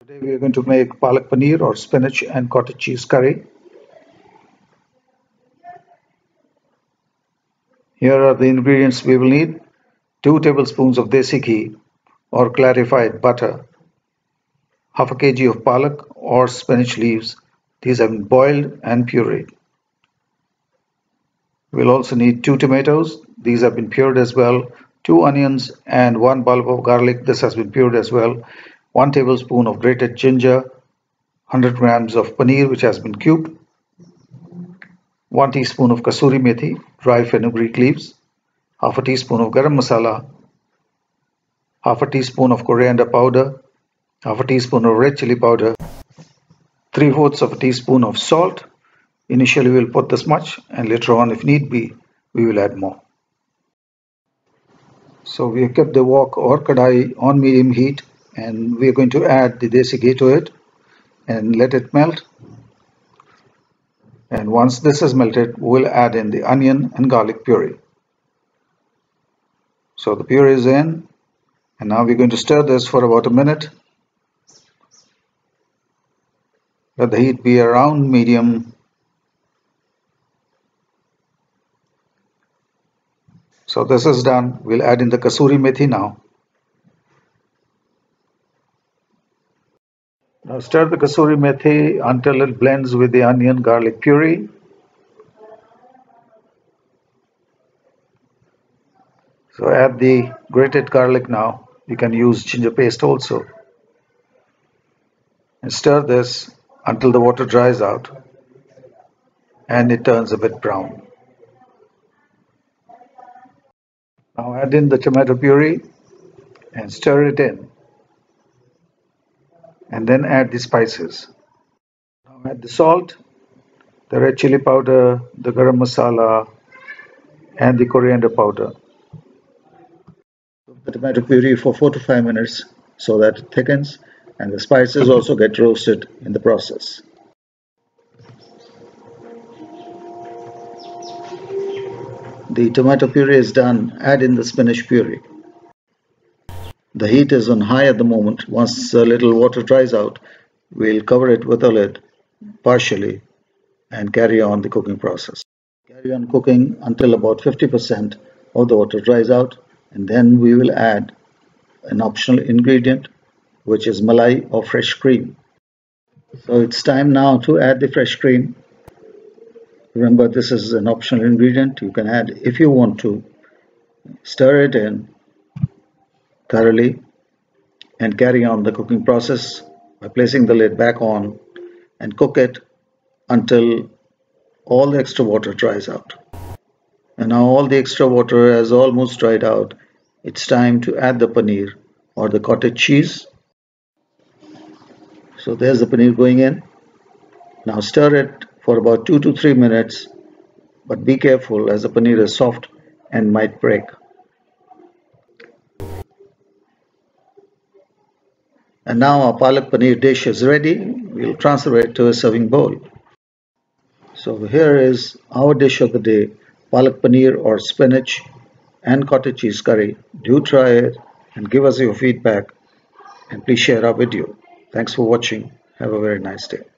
Today we are going to make palak paneer or spinach and cottage cheese curry. Here are the ingredients we will need. 2 tablespoons of desi ghee or clarified butter, half a kg of palak or spinach leaves. These have been boiled and pureed. We'll also need 2 tomatoes. These have been pured as well. 2 onions and 1 bulb of garlic. This has been pured as well. 1 tablespoon of grated ginger. 100 grams of paneer which has been cubed. 1 teaspoon of kasuri methi, dry fenugreek leaves. Half a teaspoon of garam masala. Half a teaspoon of coriander powder. Half a teaspoon of red chili powder. 3 fourths of a teaspoon of salt Initially we'll put this much and later on if need be we will add more. So we have kept the wok or kadai on medium heat and we are going to add the desi ghee to it and let it melt. And once this is melted we'll add in the onion and garlic puree. So the puree is in and now we're going to stir this for about a minute. Let the heat be around medium So this is done. We'll add in the kasuri methi now. Now stir the kasuri methi until it blends with the onion garlic puree. So add the grated garlic now. You can use ginger paste also. And stir this until the water dries out and it turns a bit brown. Now add in the tomato puree and stir it in. And then add the spices. Now add the salt, the red chili powder, the garam masala, and the coriander powder. The tomato puree for 4 to 5 minutes so that it thickens and the spices also get roasted in the process. The tomato puree is done, add in the spinach puree. The heat is on high at the moment. Once a little water dries out, we'll cover it with a lid partially and carry on the cooking process. Carry on cooking until about 50% of the water dries out and then we will add an optional ingredient which is malai or fresh cream. So it's time now to add the fresh cream Remember this is an optional ingredient you can add if you want to. Stir it in thoroughly and carry on the cooking process by placing the lid back on and cook it until all the extra water dries out. And now all the extra water has almost dried out. It's time to add the paneer or the cottage cheese. So there's the paneer going in. Now stir it for about 2 to 3 minutes but be careful as the paneer is soft and might break. And now our palak paneer dish is ready. We'll transfer it to a serving bowl. So here is our dish of the day, palak paneer or spinach and cottage cheese curry. Do try it and give us your feedback and please share our video. Thanks for watching. Have a very nice day.